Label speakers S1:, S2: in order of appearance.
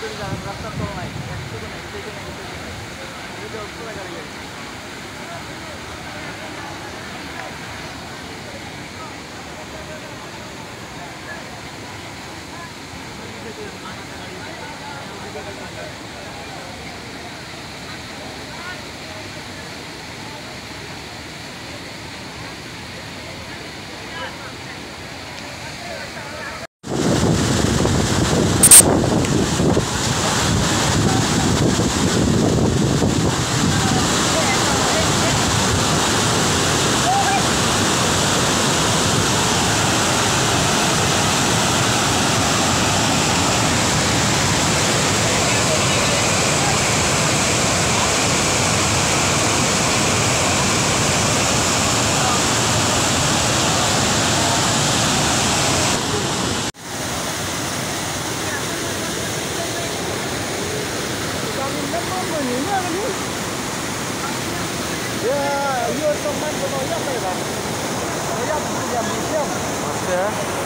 S1: てるからラスト取らない。やっていけない、やっていけない、やっていけない。それで落ちながらやる。Thank you.
S2: n h i nữa a n y e a h you're so much
S3: for no yap, right? No y a you're so much.